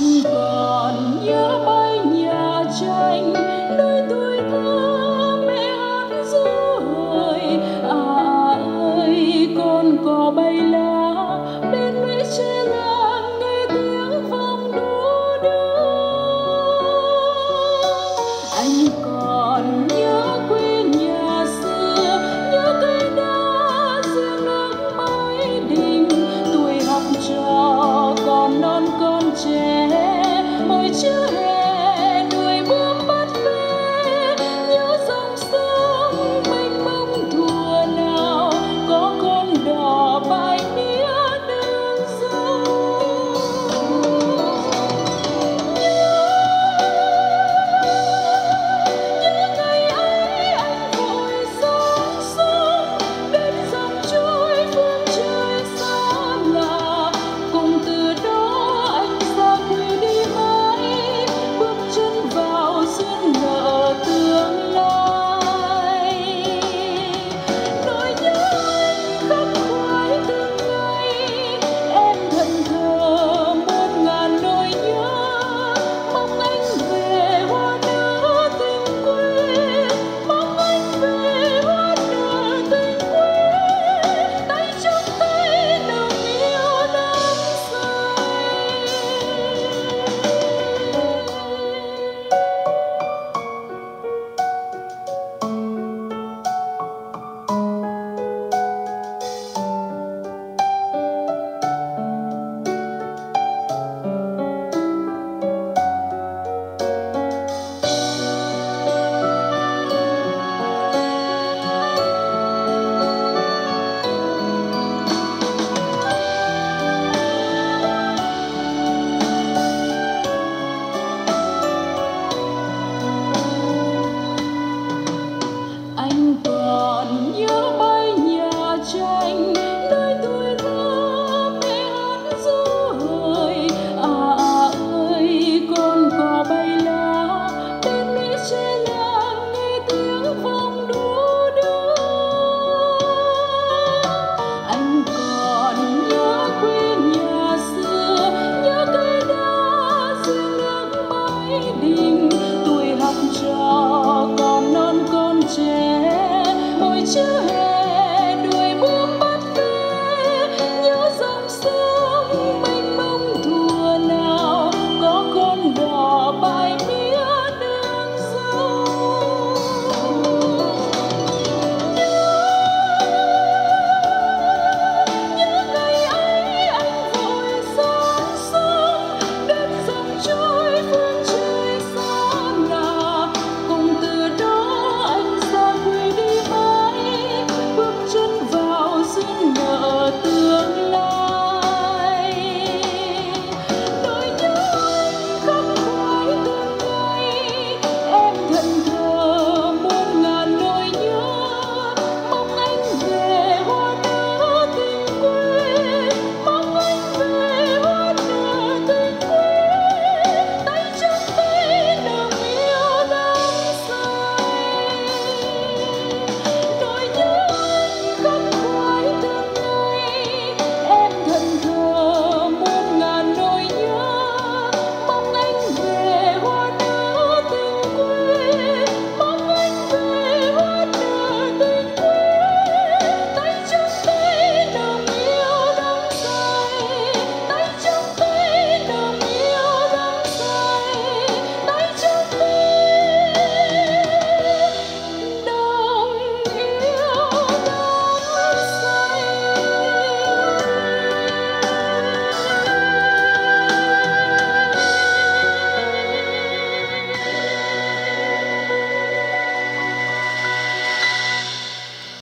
anh còn nhớ